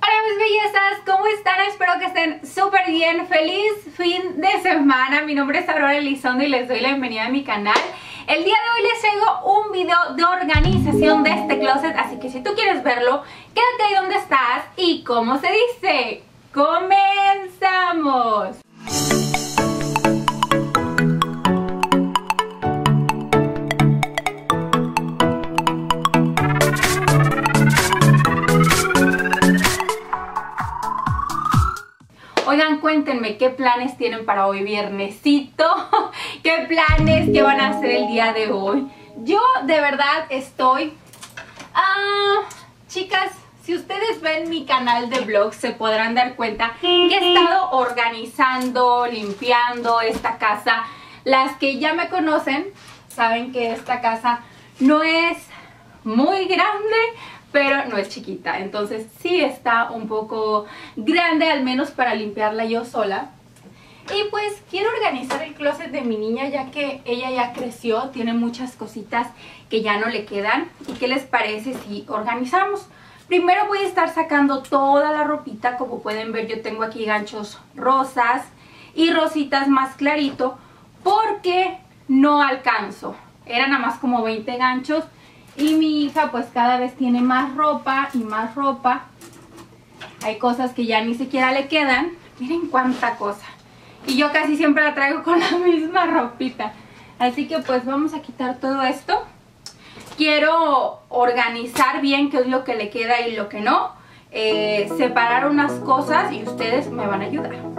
Hola mis bellezas, ¿cómo están? Espero que estén súper bien. Feliz fin de semana. Mi nombre es Aurora Elizondo y les doy la bienvenida a mi canal. El día de hoy les traigo un video de organización de este closet, así que si tú quieres verlo, quédate ahí donde estás y como se dice, ¡comenzamos! Cuéntenme qué planes tienen para hoy viernesito, qué planes, qué van a hacer el día de hoy. Yo de verdad estoy... Ah, chicas, si ustedes ven mi canal de vlogs se podrán dar cuenta que he estado organizando, limpiando esta casa. Las que ya me conocen saben que esta casa no es muy grande, pero no es chiquita. Entonces sí está un poco grande, al menos para limpiarla yo sola. Y pues quiero organizar el closet de mi niña ya que ella ya creció, tiene muchas cositas que ya no le quedan. ¿Y qué les parece si organizamos? Primero voy a estar sacando toda la ropita, como pueden ver yo tengo aquí ganchos rosas y rositas más clarito porque no alcanzo. Eran nada más como 20 ganchos y mi hija pues cada vez tiene más ropa y más ropa. Hay cosas que ya ni siquiera le quedan. Miren cuánta cosa. Y yo casi siempre la traigo con la misma ropita. Así que pues vamos a quitar todo esto. Quiero organizar bien qué es lo que le queda y lo que no. Eh, separar unas cosas y ustedes me van a ayudar.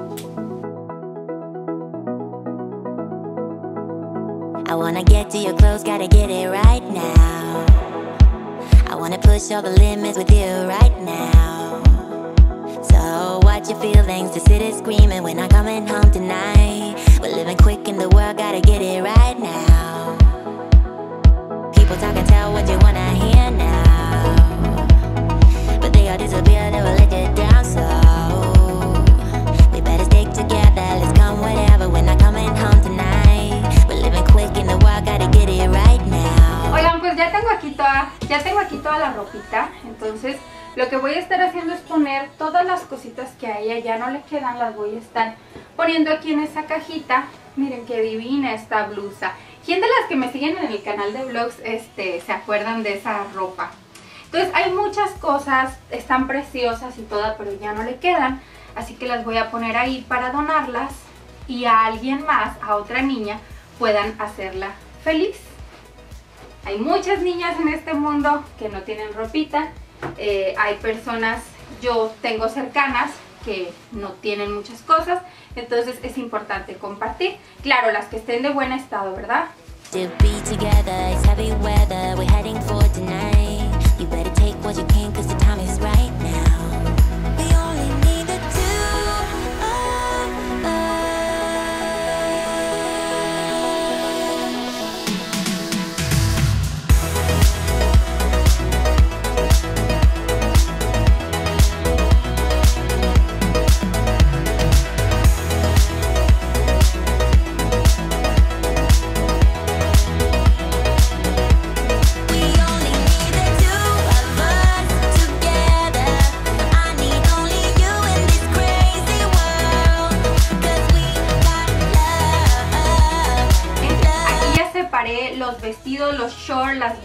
I wanna get to your clothes, gotta get it right now. I wanna push all the limits with you right now. So watch your feelings, the city's screaming when I'm coming home tonight. We're living quick in the world, gotta get it right now. People talk and tell what you wanna hear now. Las cositas que a ella ya no le quedan, las voy a estar poniendo aquí en esa cajita. Miren qué divina esta blusa. ¿Quién de las que me siguen en el canal de vlogs este, se acuerdan de esa ropa? Entonces hay muchas cosas, están preciosas y todas, pero ya no le quedan. Así que las voy a poner ahí para donarlas y a alguien más, a otra niña, puedan hacerla feliz. Hay muchas niñas en este mundo que no tienen ropita. Eh, hay personas, yo tengo cercanas que no tienen muchas cosas. Entonces es importante compartir. Claro, las que estén de buen estado, ¿verdad?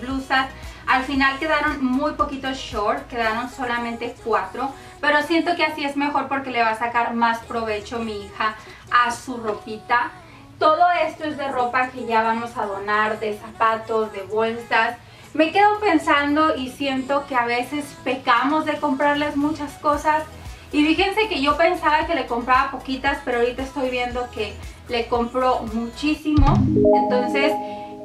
Blusas. Al final quedaron muy poquitos shorts, quedaron solamente cuatro. Pero siento que así es mejor porque le va a sacar más provecho mi hija a su ropita. Todo esto es de ropa que ya vamos a donar, de zapatos, de bolsas. Me quedo pensando y siento que a veces pecamos de comprarles muchas cosas. Y fíjense que yo pensaba que le compraba poquitas, pero ahorita estoy viendo que le compro muchísimo. Entonces,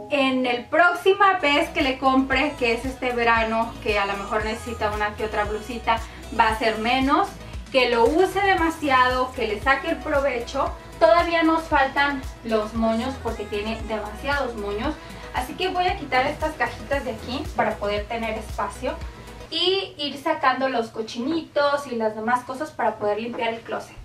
en el próxima vez que le compre, que es este verano, que a lo mejor necesita una que otra blusita, va a ser menos. Que lo use demasiado, que le saque el provecho. Todavía nos faltan los moños porque tiene demasiados moños. Así que voy a quitar estas cajitas de aquí para poder tener espacio. Y ir sacando los cochinitos y las demás cosas para poder limpiar el closet.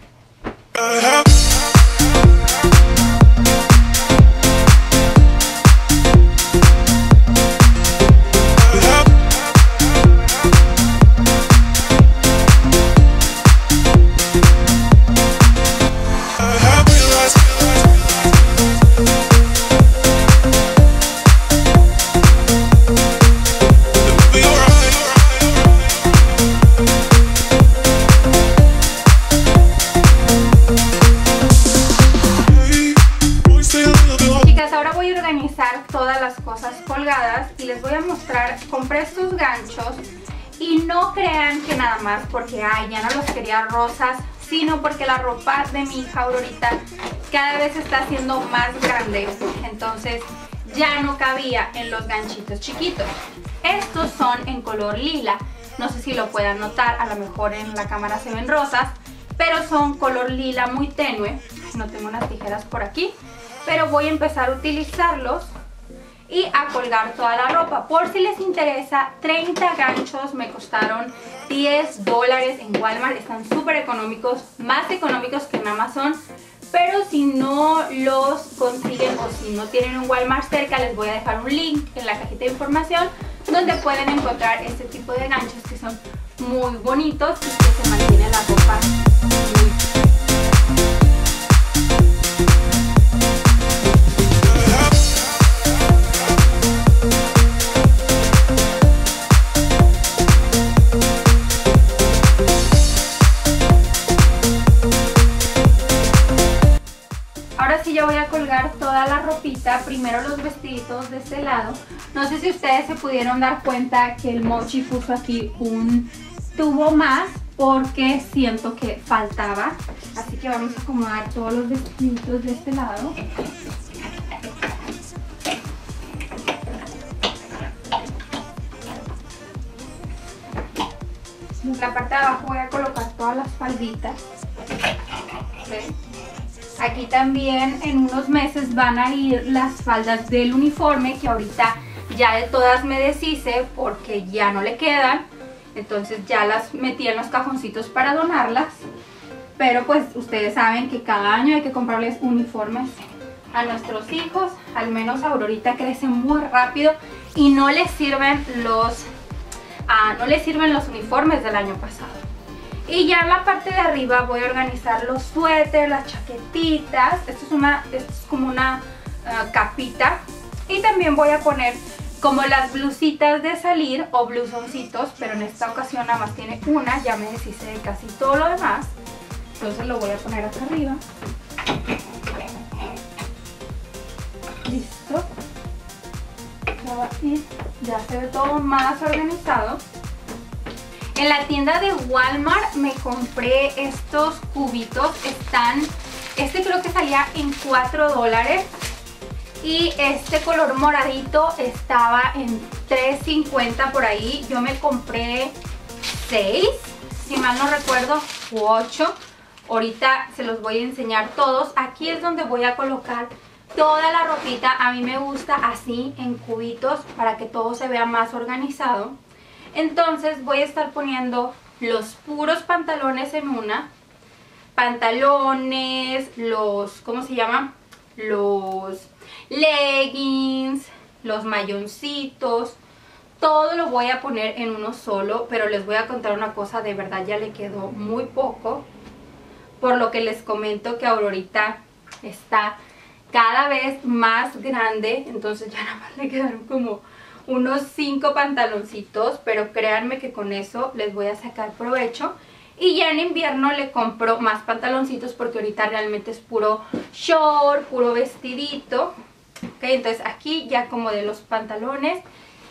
Y no crean que nada más porque, ay, ya no los quería rosas, sino porque la ropa de mi hija Aurorita cada vez está haciendo más grande, entonces ya no cabía en los ganchitos chiquitos. Estos son en color lila, no sé si lo puedan notar, a lo mejor en la cámara se ven rosas, pero son color lila muy tenue. No tengo unas tijeras por aquí, pero voy a empezar a utilizarlos y a colgar toda la ropa. Por si les interesa, 30 ganchos me costaron 10 dólares en Walmart. Están súper económicos, más económicos que en Amazon. Pero si no los consiguen o si no tienen un Walmart cerca, les voy a dejar un link en la cajita de información donde pueden encontrar este tipo de ganchos que son muy bonitos y que se mantiene la ropa Ahora pudieron dar cuenta que el mochi puso aquí un tubo más porque siento que faltaba. Así que vamos a acomodar todos los vestiditos de este lado. En la parte de abajo voy a colocar todas las falditas. Aquí también en unos meses van a ir las faldas del uniforme que ahorita ya de todas me deshice porque ya no le quedan. Entonces ya las metí en los cajoncitos para donarlas. Pero pues ustedes saben que cada año hay que comprarles uniformes a nuestros hijos. Al menos Aurorita crece muy rápido y no les sirven los, ah, no les sirven los uniformes del año pasado. Y ya en la parte de arriba voy a organizar los suéteres, las chaquetitas. Esto es, una, esto es como una ah, capita. Y también voy a poner como las blusitas de salir o blusoncitos, pero en esta ocasión nada más tiene una, ya me deshice de casi todo lo demás. Entonces lo voy a poner acá arriba. Listo. Y ya se ve todo más organizado. En la tienda de Walmart me compré estos cubitos. Están, este creo que salía en 4 dólares. Y este color moradito estaba en 3.50 por ahí. Yo me compré 6, si mal no recuerdo, u 8. Ahorita se los voy a enseñar todos. Aquí es donde voy a colocar toda la ropita. A mí me gusta así, en cubitos, para que todo se vea más organizado. Entonces voy a estar poniendo los puros pantalones en una. Pantalones, los, ¿cómo se llama? Los leggings, los mayoncitos. Todo lo voy a poner en uno solo, pero les voy a contar una cosa, de verdad ya le quedó muy poco. Por lo que les comento que Aurorita está cada vez más grande, entonces ya nada más le quedaron como unos 5 pantaloncitos, pero créanme que con eso les voy a sacar provecho. Y ya en invierno le compro más pantaloncitos porque ahorita realmente es puro short, puro vestidito. Ok, entonces aquí ya acomodé los pantalones.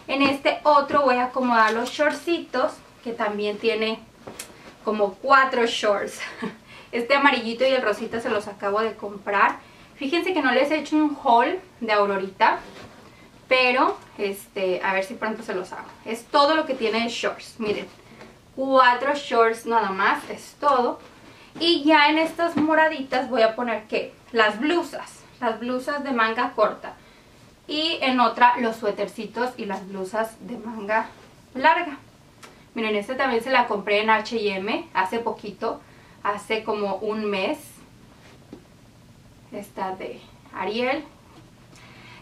En este otro voy a acomodar los shortcitos, que también tiene como cuatro shorts. Este amarillito y el rosita se los acabo de comprar. Fíjense que no les he hecho un haul de Aurorita, pero este, a ver si pronto se los hago. Es todo lo que tiene de shorts, miren. Cuatro shorts nada más, es todo. Y ya en estas moraditas voy a poner, ¿qué? Las blusas, las blusas de manga corta. Y en otra los suétercitos y las blusas de manga larga. Miren, este también se la compré en H&M hace poquito, hace como un mes. Esta de Ariel.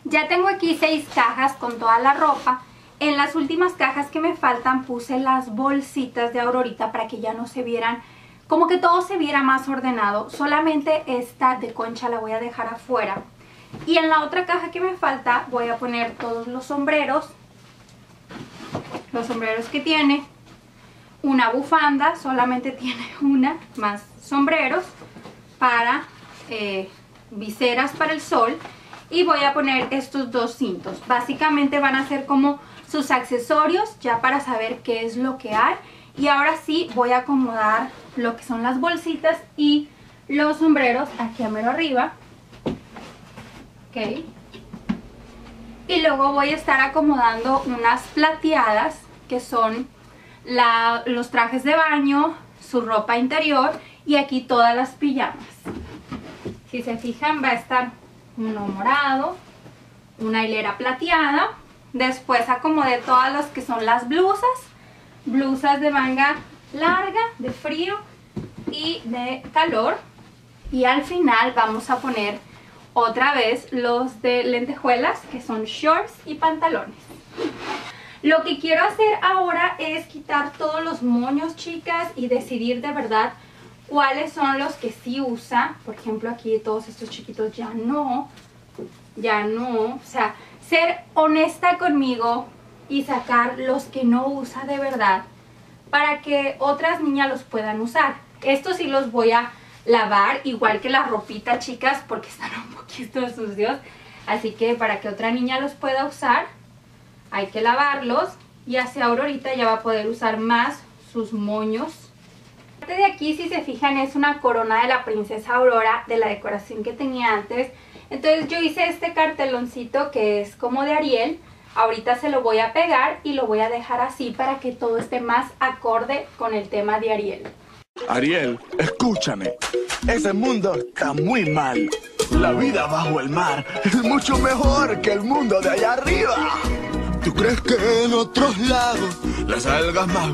Ya tengo aquí seis cajas con toda la ropa. En las últimas cajas que me faltan puse las bolsitas de Aurorita para que ya no se vieran, como que todo se viera más ordenado. Solamente esta de concha la voy a dejar afuera y en la otra caja que me falta voy a poner todos los sombreros. Los sombreros que tiene. Una bufanda, solamente tiene una, más sombreros para eh, viseras para el sol. y voy a poner estos dos cintos. Básicamente van a ser como sus accesorios ya para saber qué es lo que hay. Y ahora sí voy a acomodar lo que son las bolsitas y los sombreros aquí a mero arriba. Ok. Y luego voy a estar acomodando unas plateadas que son los trajes de baño, su ropa interior y aquí todas las pijamas. Si se fijan va a estar uno morado, una hilera plateada. Después acomodé todas las que son las blusas, blusas de manga larga, de frío y de calor. Y al final vamos a poner otra vez los de lentejuelas que son shorts y pantalones. Lo que quiero hacer ahora es quitar todos los moños, chicas, y decidir de verdad cuáles son los que sí usa. Por ejemplo, aquí todos estos chiquitos ya no, ya no. O sea, ser honesta conmigo y sacar los que no usa de verdad para que otras niñas los puedan usar. Estos sí los voy a lavar, igual que la ropita, chicas, porque están un poquito sucios. Así que para que otra niña los pueda usar, hay que lavarlos y así Aurorita ya va a poder usar más sus moños. Parte de aquí, si se fijan, es una corona de la princesa Aurora de la decoración que tenía antes. Entonces yo hice este carteloncito que es como de Ariel. Ahorita se lo voy a pegar y lo voy a dejar así para que todo esté más acorde con el tema de Ariel. Ariel, escúchame. Ese mundo está muy mal. La vida bajo el mar es mucho mejor que el mundo de allá arriba. ¿Tú crees que en otros lados las algas más...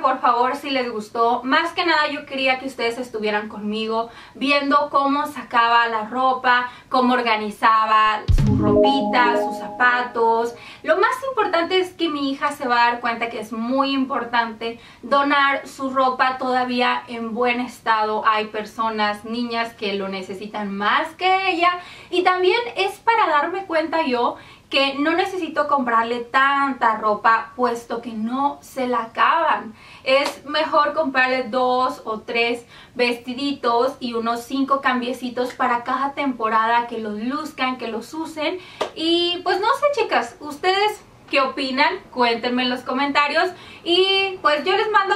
Por favor si les gustó. Más que nada yo quería que ustedes estuvieran conmigo viendo cómo sacaba la ropa, cómo organizaba su ropita, sus zapatos. Lo más importante es que mi hija se va a dar cuenta que es muy importante donar su ropa todavía en buen estado. Hay personas, niñas que lo necesitan más que ella y también es para darme cuenta yo que no necesito comprarle tanta ropa puesto que no se la acaban. Es mejor comprarle dos o tres vestiditos y unos cinco cambiecitos para cada temporada que los luzcan, que los usen. Y pues no sé chicas, ustedes qué opinan, cuéntenme en los comentarios. Y pues yo les mando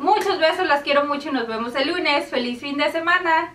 muchos besos, las quiero mucho y nos vemos el lunes. ¡Feliz fin de semana!